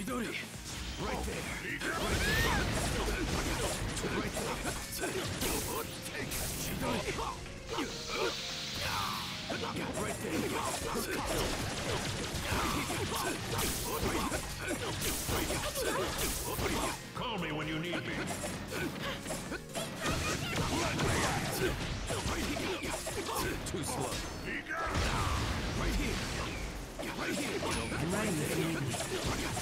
Chidori! Right there! Right there! Right! Chidori! Right there! Call me when you need me. Too slow. Right here! Right here! Right there!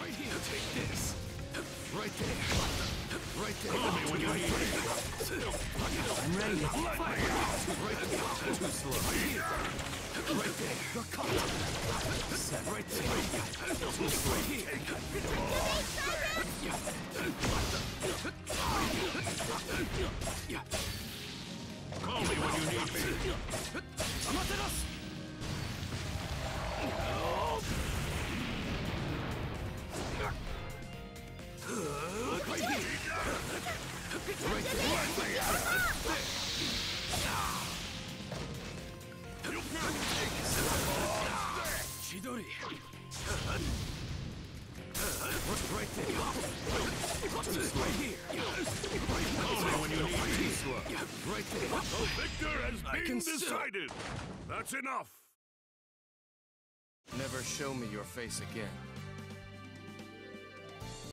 Right here! Take this! Right there! Right there! Call me when you need me. I'm ready. Fire! Right there. Too slow. Right there. The cut. Set. Right there. Too slow. Right here. Call me when you need me. Amaterasu! Right here. Right there. Chidori! What's right there? Just right here. Need me. Too. Right there. The victor has I been can still- decided. That's enough. Never show me your face again.